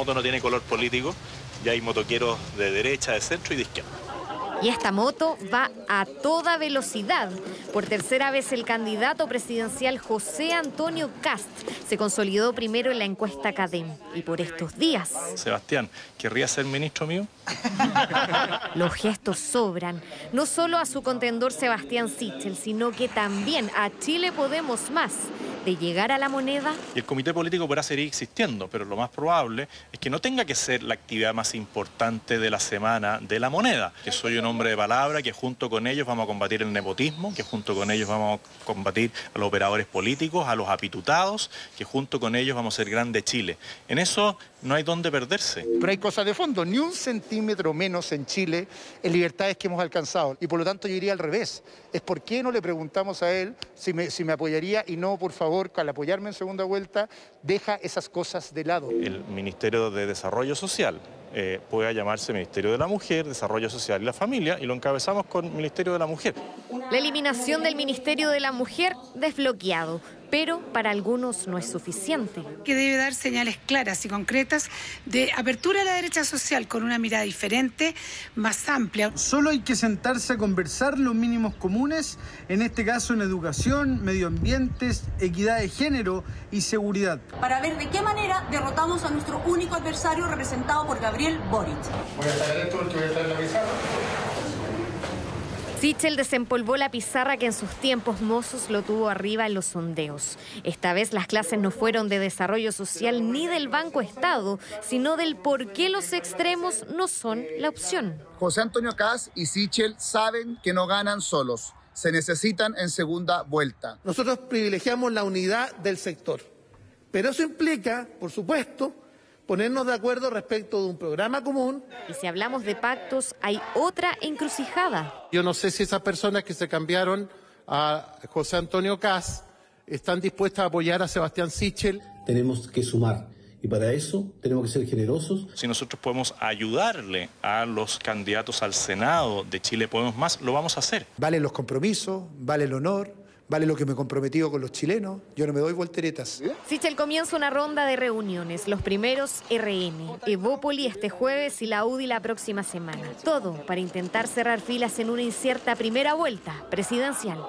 moto no tiene color político, ya hay motoqueros de derecha, de centro y de izquierda. Y esta moto va a toda velocidad. Por tercera vez el candidato presidencial José Antonio Cast se consolidó primero en la encuesta CADEM. Y por estos días... Sebastián, ¿querría ser ministro mío? Los gestos sobran, no solo a su contendor Sebastián Sichel, sino que también a Chile Podemos Más de llegar a la moneda? Y el comité político podrá seguir existiendo, pero lo más probable es que no tenga que ser la actividad más importante de la semana de la moneda. Que soy un hombre de palabra, que junto con ellos vamos a combatir el nepotismo, que junto con ellos vamos a combatir a los operadores políticos, a los apitutados, que junto con ellos vamos a ser grande Chile. En eso no hay dónde perderse. Pero hay cosas de fondo, ni un centímetro menos en Chile en libertades que hemos alcanzado. Y por lo tanto yo iría al revés. Es por qué no le preguntamos a él si me, si me apoyaría y no, por favor, al apoyarme en segunda vuelta, deja esas cosas de lado. El Ministerio de Desarrollo Social eh, pueda llamarse Ministerio de la Mujer, Desarrollo Social y la Familia y lo encabezamos con Ministerio de la Mujer. La eliminación del Ministerio de la Mujer desbloqueado, pero para algunos no es suficiente. Que debe dar señales claras y concretas de apertura a la derecha social con una mirada diferente, más amplia. Solo hay que sentarse a conversar los mínimos comunes, en este caso en educación, medio ambiente, equidad de género y seguridad. Para ver de qué manera derrotamos a nuestro único adversario representado por Gabriel Boric. Voy a estar atento porque voy a estar en la pizarra. Sichel desempolvó la pizarra que en sus tiempos mozos lo tuvo arriba en los sondeos. Esta vez las clases no fueron de desarrollo social ni del Banco Estado, sino del por qué los extremos no son la opción. José Antonio Cas y Sichel saben que no ganan solos, se necesitan en segunda vuelta. Nosotros privilegiamos la unidad del sector, pero eso implica, por supuesto, ponernos de acuerdo respecto de un programa común. Y si hablamos de pactos, hay otra encrucijada. Yo no sé si esas personas que se cambiaron a José Antonio Cas están dispuestas a apoyar a Sebastián Sichel. Tenemos que sumar. Y para eso tenemos que ser generosos. Si nosotros podemos ayudarle a los candidatos al Senado de Chile Podemos Más, lo vamos a hacer. Vale los compromisos, vale el honor, vale lo que me he comprometido con los chilenos, yo no me doy volteretas. Sichel comienza una ronda de reuniones, los primeros RN, Evópoli este jueves y la UDI la próxima semana. Todo para intentar cerrar filas en una incierta primera vuelta presidencial.